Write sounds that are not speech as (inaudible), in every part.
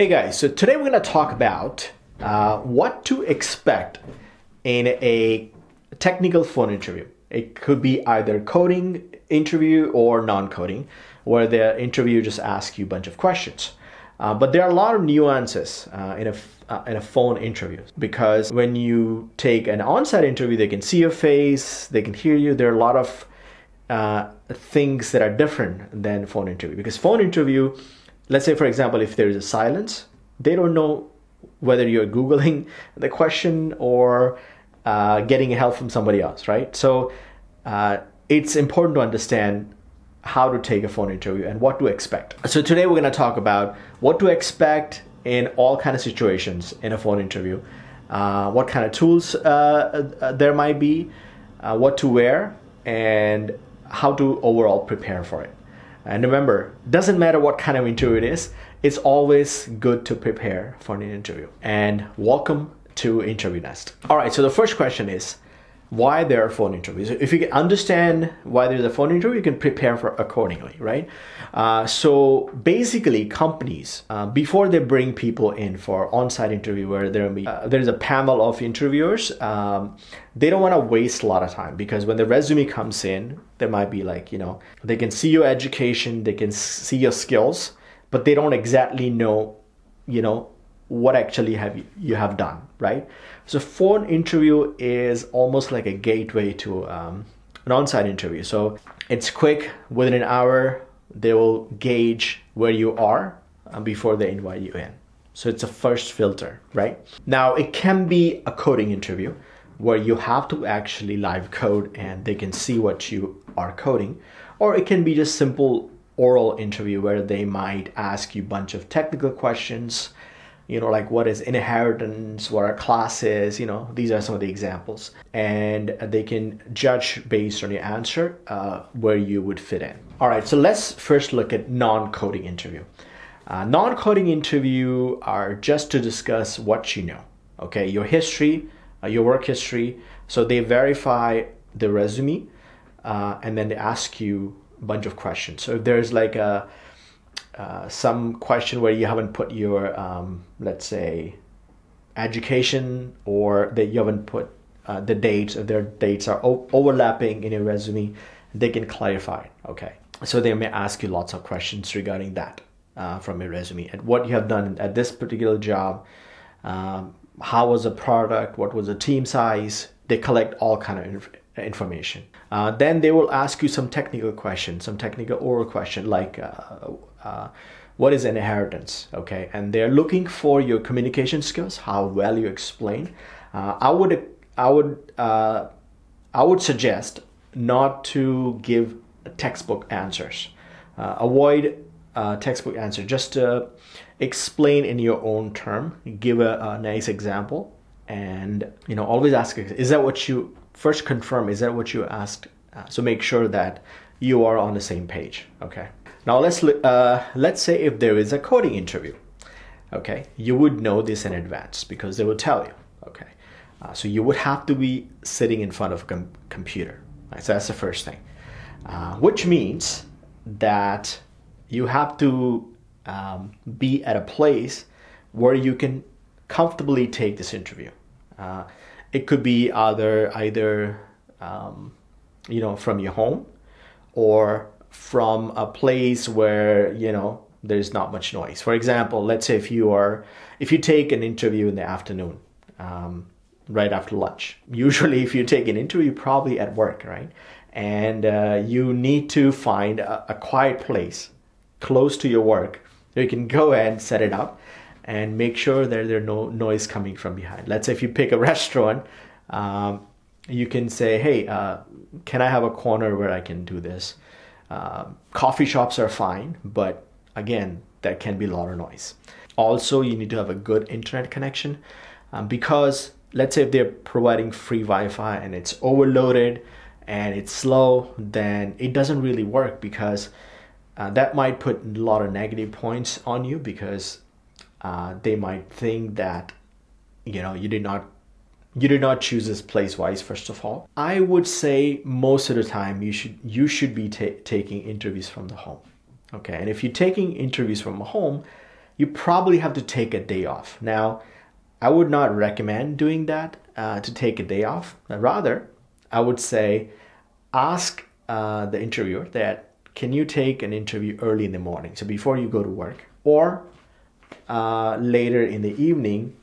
Hey guys, so today we're going to talk about uh, what to expect in a technical phone interview. It could be either coding interview or non-coding, where the interview just asks you a bunch of questions. Uh, but there are a lot of nuances uh, in a uh, in a phone interview because when you take an on-site interview, they can see your face, they can hear you. There are a lot of uh, things that are different than phone interview because phone interview, let's say for example, if there is a silence, they don't know whether you're (laughs) googling the question or uh, getting help from somebody else, right? So uh, it's important to understand how to take a phone interview and what to expect. So today we're going to talk about what to expect in all kind of situations in a phone interview, uh, what kind of tools uh, uh, there might be, uh, what to wear, and how to overall prepare for it. And remember, doesn't matter what kind of interview it is, it's always good to prepare for an interview. And welcome to InterviewNest. All right, so the first question is why there are phone interviews. If you can understand why there's a phone interview, you can prepare for accordingly, right? Uh, so basically, companies uh, before they bring people in for on-site interview, where there uh, there's a panel of interviewers, um, they don't want to waste a lot of time because when the resume comes in, there might be like you know they can see your education, they can see your skills, but they don't exactly know, you know, what actually have you, you have done, right? So phone interview is almost like a gateway to um, an on-site interview. So it's quick, within an hour, they will gauge where you are uh, before they invite you in. So it's a first filter, right? Now it can be a coding interview where you have to actually live code and they can see what you are coding, or it can be just simple oral interview where they might ask you a bunch of technical questions you know like what is inheritance what are classes you know these are some of the examples. And they can judge based on your answer uh, where you would fit in. All right so let's first look at non-coding interview. Uh, non-coding interview are just to discuss what you know okay? Your history uh, your work history. So they verify the resume uh, and then they ask you a bunch of questions. So if there's like a uh, some question where you haven't put your, um, let's say, education or that you haven't put uh, the dates, or their dates are o- overlapping in your resume, they can clarify. Okay. So they may ask you lots of questions regarding that uh, from your resume and what you have done at this particular job. Um, how was the product? What was the team size? They collect all kind of inf- information. Uh, then they will ask you some technical questions, some technical oral question like uh, uh, what is an inheritance, okay? And they're looking for your communication skills, how well you explain. Uh, I would I would uh, I would suggest not to give textbook answers. Uh, avoid textbook answer. Just explain in your own term. Give a, a nice example, and you know always ask is that what you first confirm is that what you asked? Uh, so make sure that you are on the same page okay? Now let's uh, let's say if there is a coding interview okay? You would know this in advance because they will tell you okay? Uh, so you would have to be sitting in front of a com- computer right? so that's the first thing. Uh, which means that you have to um, be at a place where you can comfortably take this interview uh, it could be either either um, you know from your home or from a place where you know there's not much noise. For example let's say if you are if you take an interview in the afternoon um, right after lunch. (laughs) Usually if you take an interview probably at work right? And uh, you need to find a, a quiet place close to your work you can go and set it up and make sure that there's no noise coming from behind. Let's say if you pick a (laughs) restaurant, um, you can say, hey, uh, can I have a corner where I can do this? Uh, coffee shops are fine, but again, that can be a lot of noise. Also, you need to have a good internet connection um, because let's say if they're providing free Wi-Fi and it's overloaded and it's slow, then it doesn't really work because uh, that might put a lot of negative points on you because uh, they might think that you know you did not you did not choose this place wise first of all i would say most of the time you should you should be ta- taking interviews from the home okay and if you're taking interviews from a home you probably have to take a day off. Now, I would not recommend doing that uh, to take a day off. Rather, I would say ask uh, the interviewer that can you take an interview early in the morning, so before you go to work, or uh, later in the evening,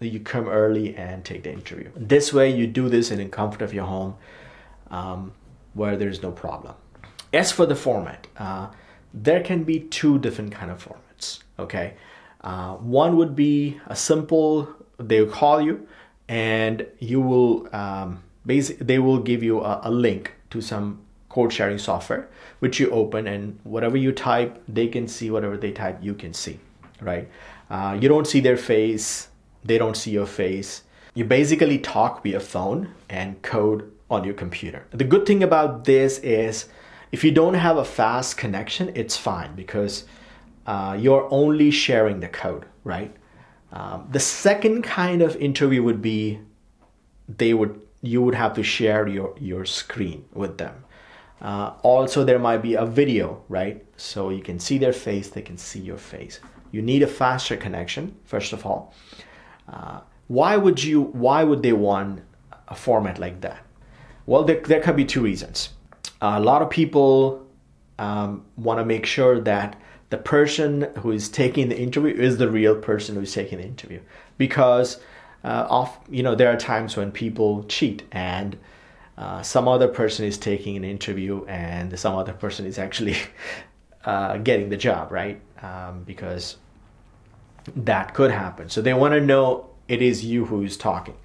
you come early and take the interview. This way, you do this in the comfort of your home, um, where there's no problem. As for the format, uh, there can be two different kind of formats. Okay, uh, one would be a simple. They will call you, and you will um, they will give you a, a link to some code sharing software, which you open, and whatever you type, they can see. Whatever they type, you can see. Right? Uh, you don't see their face. They don't see your face. You basically talk via phone and code on your computer. The good thing about this is if you don't have a fast connection, it's fine because uh, you're only sharing the code, right? Um, the second kind of interview would be they would you would have to share your your screen with them. Uh, also, there might be a video, right? So you can see their face, they can see your face. You need a faster connection, first of all. Uh, why would you? Why would they want a format like that? Well, there, there could be two reasons. a lot of people um, want to make sure that the person who is taking the interview is the real person who is taking the interview because uh, off you know there are times when people cheat and uh, some other person is taking an interview and some other person is actually (laughs) uh, getting the job right um, because that could happen. So they want to know it is you who is talking.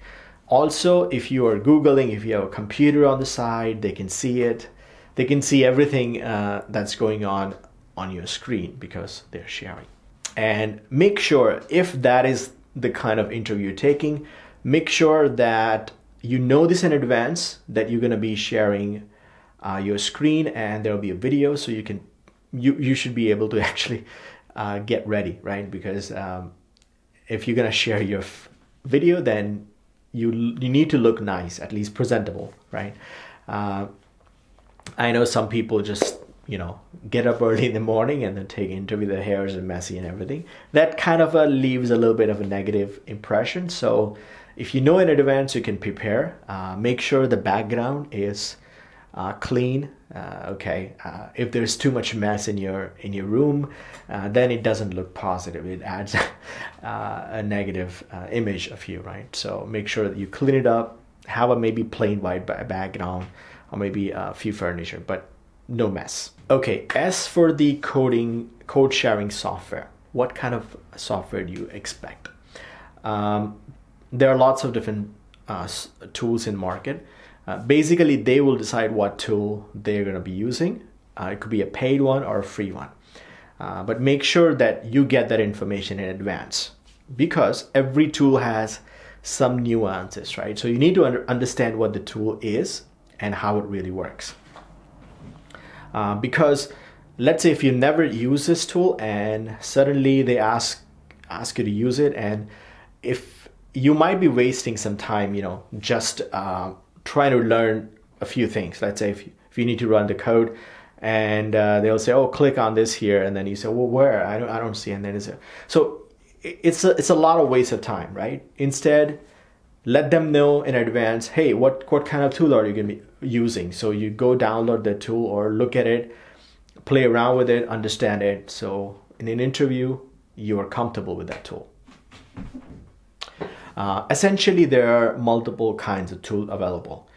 Also if you are googling if you have a computer on the side they can see it. They can see everything uh, that's going on on your screen because they're sharing. And make sure if that is the kind of interview you're taking, make sure that you know this in advance that you're going to be sharing uh, your screen and there'll be a video so you can you you should be able to (laughs) actually uh, get ready right? Because um, if you're to share your f- video then you you need to look nice at least presentable right? Uh, I know some people just you know get up early in the morning and then take an interview Their hair is messy and everything. That kind of uh, leaves a little bit of a negative impression. So if you know in advance you can prepare. Uh, make sure the background is uh, clean uh, okay uh, if there's too much mess in your in your room uh, then it doesn't look positive it adds (laughs) a negative image of you right so make sure that you clean it up have a maybe plain white background or maybe a few furniture but no mess. Okay, as for the coding, code sharing software, what kind of software do you expect? Um, there are lots of different uh, tools in market. Uh, basically, they will decide what tool they're going to be using. Uh, it could be a paid one or a free one. Uh, but make sure that you get that information in advance because every tool has some nuances, right? So you need to under- understand what the tool is and how it really works. Uh, because let's say if you never use this tool and suddenly they ask ask you to use it and if you might be wasting some time you know just uh, trying to learn a few things. Let's say if you, if you need to run the code and uh, they'll say oh click on this here and then you say well where? I don't, I don't see and then it's a, so it's a, it's a lot of waste of time right? Instead let them know in advance hey what what kind of tool are you going to be using? So you go download the tool or look at it play around with it understand it. So in an interview you are comfortable with that tool uh, essentially there are multiple kinds of tool available.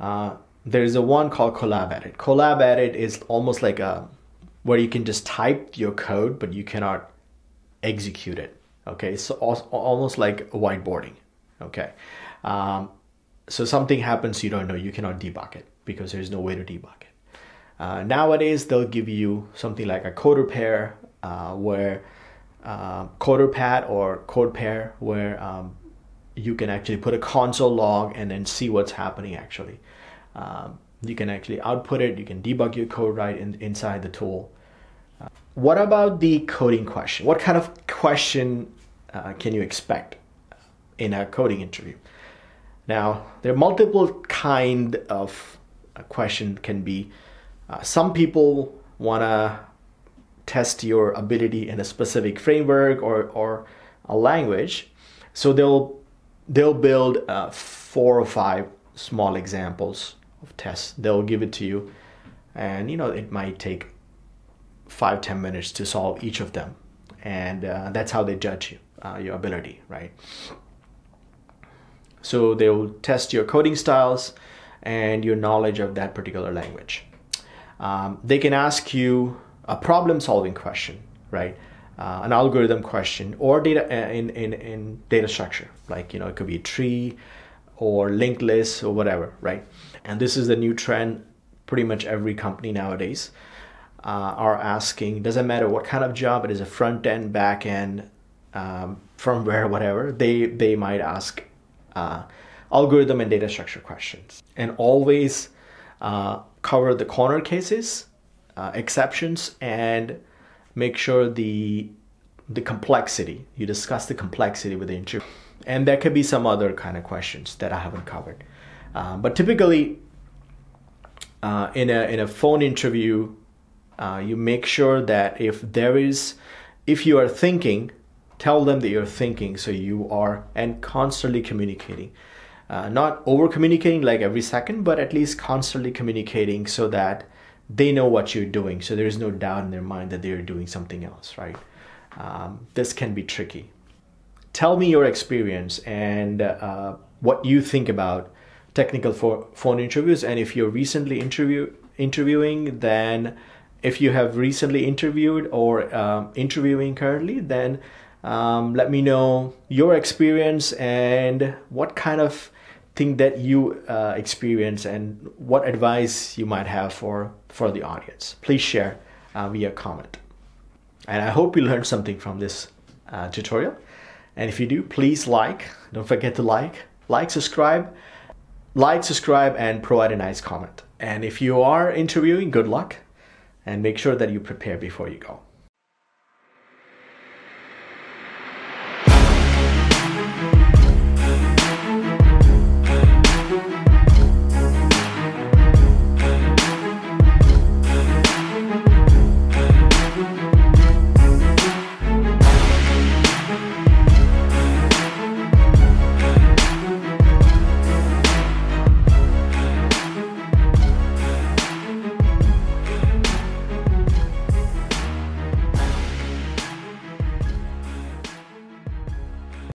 Uh, there's a one called Collabedit. Collab edit is almost like a where you can just type your code but you cannot execute it. Okay? So almost like whiteboarding. Okay. Um, so something happens you don't know, you cannot debug it because there's no way to debug it. Uh, nowadays, they'll give you something like a CoderPair, uh, where uh, CoderPad or code pair, where um, you can actually put a console log and then see what's happening actually. Um, you can actually output it, you can debug your code right in, inside the tool. Uh, what about the coding question? What kind of question uh, can you expect? in a coding interview. Now, there are multiple kind of question can be. Uh, some people want to test your ability in a specific framework or, or a language. So they'll they'll build uh, four or five small examples of tests. They'll give it to you, and you know it might take five ten minutes to solve each of them, and uh, that's how they judge you, uh, your ability, right? So they'll test your coding styles and your knowledge of that particular language. Um, they can ask you a problem solving question, right? Uh, an algorithm question or data uh, in, in, in data structure, like, you know, it could be a tree or linked list or whatever, right? And this is the new trend. Pretty much every company nowadays uh, are asking, doesn't matter what kind of job it is, a front end, back end, um, firmware, (laughs) whatever, they, they might ask uh, algorithm and data structure questions. And always uh, cover the corner cases, uh, exceptions, and make sure the the complexity. You discuss the complexity with the interview, and there could be some other kind of questions that I haven't covered. Uh, but typically, uh, in a in a phone interview, uh, you make sure that if there is, if you are thinking, tell them that you're thinking, so you are and constantly communicating. Uh, not over communicating like every second, but at least constantly communicating so that they know what you're doing. So there's no doubt in their mind that they're doing something else, right? Um, this can be tricky. Tell me your experience and uh, what you think about technical for phone interviews. And if you're recently interview interviewing, then if you have recently interviewed or um, interviewing currently, then um, let me know your experience and what kind of thing that you uh, experience and what advice you might have for for the audience. Please share uh, via comment. And I hope you learned something from this uh, tutorial. And if you do, please like. Don't forget to like, like, subscribe, like, subscribe, and provide a nice comment. And if you are interviewing, good luck, and make sure that you prepare before you go.